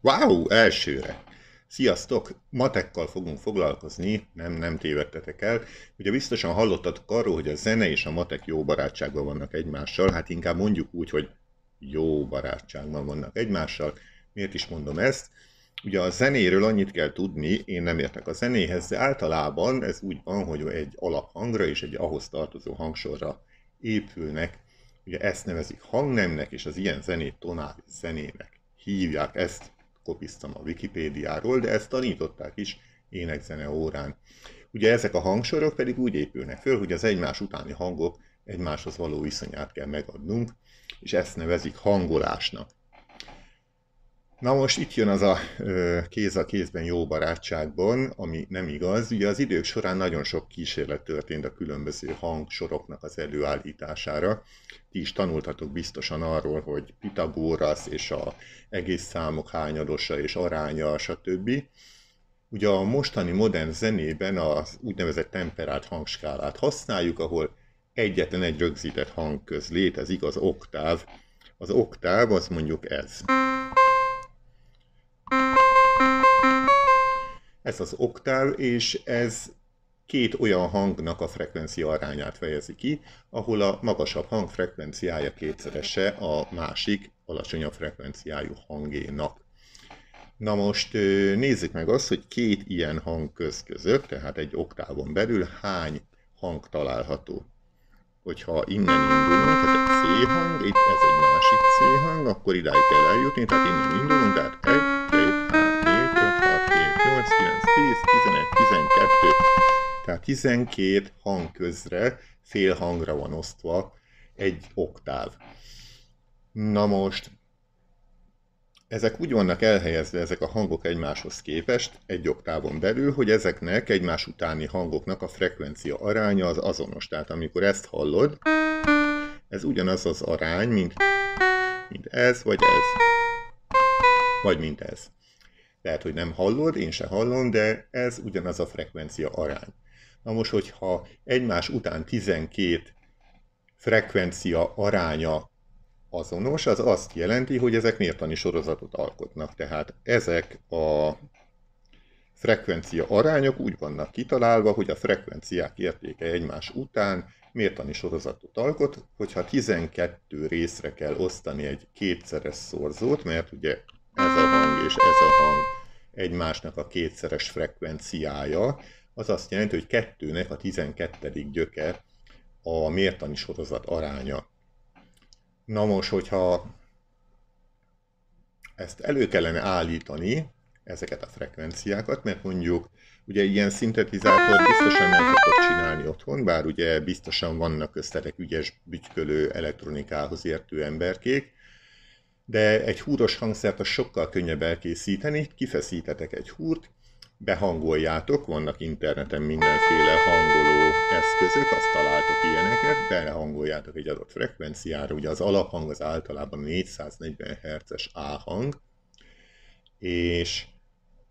Wow, elsőre! Sziasztok! Matekkal fogunk foglalkozni, nem, nem tévedtetek el. Ugye biztosan hallottatok arról, hogy a zene és a matek jó barátságban vannak egymással, hát inkább mondjuk úgy, hogy jó barátságban vannak egymással. Miért is mondom ezt? Ugye a zenéről annyit kell tudni, én nem értek a zenéhez, de általában ez úgy van, hogy egy alaphangra és egy ahhoz tartozó hangsorra épülnek. Ugye ezt nevezik hangnemnek, és az ilyen zenét tonális zenének hívják. Ezt kopiztam a Wikipédiáról, de ezt tanították is énekzene órán. Ugye ezek a hangsorok pedig úgy épülnek föl, hogy az egymás utáni hangok egymáshoz való viszonyát kell megadnunk, és ezt nevezik hangolásnak. Na most itt jön az a kéz a kézben jó barátságban, ami nem igaz. Ugye az idők során nagyon sok kísérlet történt a különböző hangsoroknak az előállítására. Ti is tanultatok biztosan arról, hogy Pitagorasz és a egész számok hányadosa és aránya, stb. Ugye a mostani modern zenében az úgynevezett temperált hangskálát használjuk, ahol egyetlen egy rögzített hangköz létezik, az oktáv. Az oktáv az mondjuk ez. Ez az oktáv, és ez két olyan hangnak a frekvencia arányát fejezi ki, ahol a magasabb hang frekvenciája kétszerese a másik alacsonyabb frekvenciájú hangénak. Na most nézzük meg azt, hogy két ilyen hang köz között, tehát egy oktávon belül hány hang található. Hogyha innen indulunk, ez egy C hang, itt ez egy másik C hang, akkor idáig kell eljutni, tehát innen indulunk, tehát 1, 2, 3, 4, 5, 6, 7, 8, 9, 10, 11, 12, tehát 12 hang közre fél hangra van osztva egy oktáv. Na most, ezek úgy vannak elhelyezve, ezek a hangok egymáshoz képest, egy oktávon belül, hogy ezeknek egymás utáni hangoknak a frekvencia aránya az azonos. Tehát amikor ezt hallod, ez ugyanaz az arány, mint, mint ez, vagy ez. Vagy mint ez. Lehet, hogy nem hallod, én se hallom, de ez ugyanaz a frekvencia arány. Na most, hogyha egymás után 12 frekvencia aránya azonos, az azt jelenti, hogy ezek mértani sorozatot alkotnak. Tehát ezek a frekvencia arányok úgy vannak kitalálva, hogy a frekvenciák értéke egymás után mértani sorozatot alkot, hogyha 12 részre kell osztani egy kétszeres szorzót, mert ugye ez a hang és ez a hang egymásnak a kétszeres frekvenciája, az azt jelenti, hogy kettőnek a 12. gyöke a mértani sorozat aránya. Na most, hogyha ezt elő kellene állítani, ezeket a frekvenciákat, mert mondjuk ugye ilyen szintetizátor biztosan nem fogtok csinálni otthon, bár ugye biztosan vannak köztetek ügyes bütykölő elektronikához értő emberkék, de egy húros hangszert az sokkal könnyebb elkészíteni, kifeszítetek egy húrt, behangoljátok, vannak interneten mindenféle hangoló eszközök, azt találtok ilyeneket, behangoljátok egy adott frekvenciára, ugye az alaphang az általában 440 Hz-es A hang, és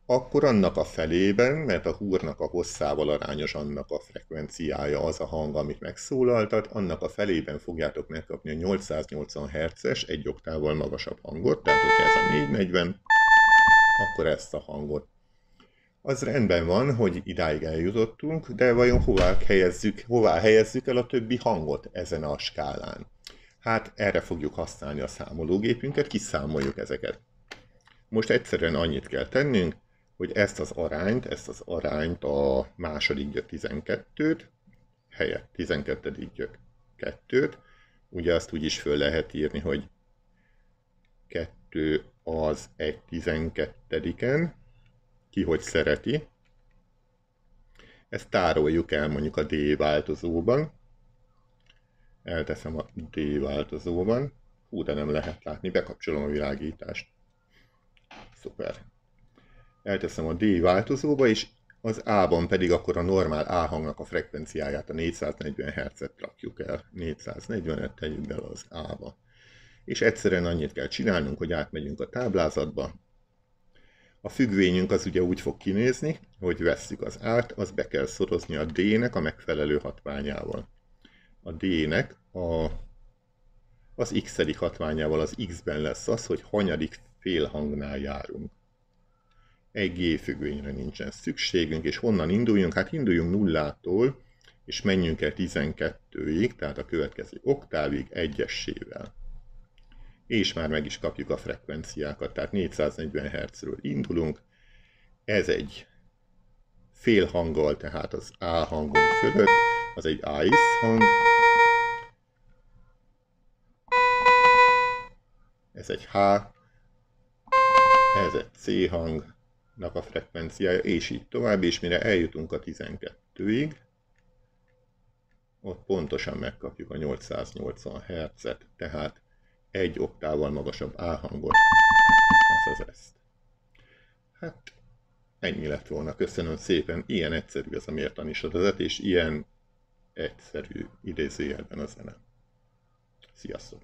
akkor annak a felében, mert a húrnak a hosszával arányos annak a frekvenciája az a hang, amit megszólaltat, annak a felében fogjátok megkapni a 880 Hz-es, egy oktával magasabb hangot, tehát hogyha ez a 440, akkor ezt a hangot az rendben van, hogy idáig eljutottunk, de vajon hová helyezzük, hová helyezzük el a többi hangot ezen a skálán? Hát erre fogjuk használni a számológépünket, kiszámoljuk ezeket. Most egyszerűen annyit kell tennünk, hogy ezt az arányt, ezt az arányt a második gyök 12-t, helyett 12. gyök 2-t, ugye azt úgy is föl lehet írni, hogy 2 az egy 12-en, ki hogy szereti. Ezt tároljuk el mondjuk a D változóban. Elteszem a D változóban. Hú, de nem lehet látni, bekapcsolom a világítást. Szuper. Elteszem a D változóba, és az A-ban pedig akkor a normál A hangnak a frekvenciáját, a 440 Hz-et rakjuk el. 440-et tegyük bele az A-ba. És egyszerűen annyit kell csinálnunk, hogy átmegyünk a táblázatba, a függvényünk az ugye úgy fog kinézni, hogy vesszük az át, az be kell szorozni a D-nek a megfelelő hatványával. A D-nek a, az x hatványával az x-ben lesz az, hogy hanyadik félhangnál járunk. Egy G függvényre nincsen szükségünk, és honnan induljunk? Hát induljunk nullától, és menjünk el 12-ig, tehát a következő oktávig egyesével. És már meg is kapjuk a frekvenciákat, tehát 440 Hz-ről indulunk. Ez egy fél hanggal, tehát az A hangunk fölött, az egy AIS hang. Ez egy H, ez egy C hangnak a frekvenciája, és így tovább, és mire eljutunk a 12-ig, ott pontosan megkapjuk a 880 Hz-et, tehát egy oktával magasabb A hangot, azaz ezt. Hát ennyi lett volna, köszönöm szépen, ilyen egyszerű ez a mértani sorozat, és ilyen egyszerű idézőjelben a zene. Sziasztok!